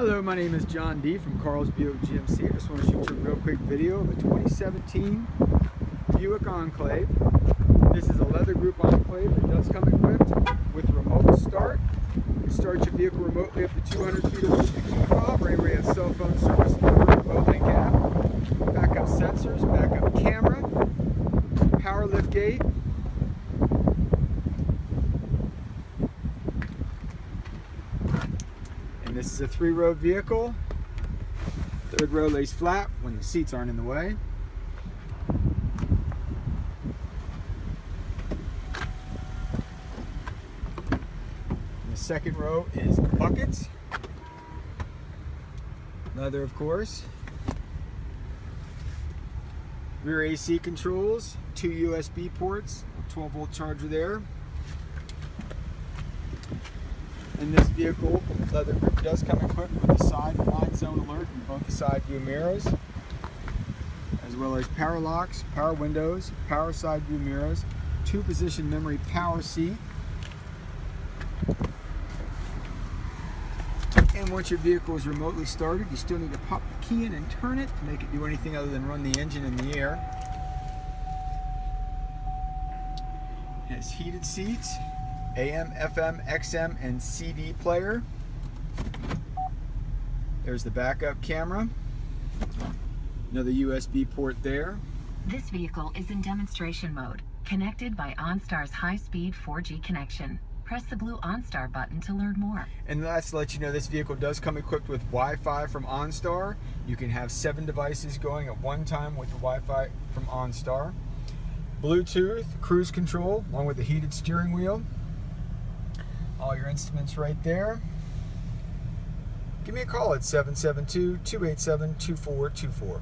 Hello, my name is John D. from Carl's Buick GMC. I just want to shoot you a real quick video of a 2017 Buick Enclave. This is a leather group Enclave that does come equipped with remote start. You start your vehicle remotely up to 200 feet from the fob, anywhere cell phone service link app, backup sensors, backup camera, power lift gate, this is a three row vehicle. Third row lays flat when the seats aren't in the way. And the second row is buckets. Leather, of course. Rear AC controls, two USB ports, 12 volt charger there. In this vehicle, leather group does come equipped with a side blind zone alert in both the side view mirrors, as well as power locks, power windows, power side view mirrors, two position memory power seat. And once your vehicle is remotely started, you still need to pop the key in and turn it to make it do anything other than run the engine in the air. It has heated seats, AM, FM, XM, and CD player. There's the backup camera. Another USB port there. This vehicle is in demonstration mode, connected by OnStar's high-speed 4G connection. Press the blue OnStar button to learn more. And that's to let you know this vehicle does come equipped with Wi-Fi from OnStar. You can have seven devices going at one time with the Wi-Fi from OnStar. Bluetooth, cruise control, along with the heated steering wheel. All your instruments right there. Give me a call at 772 287 2424.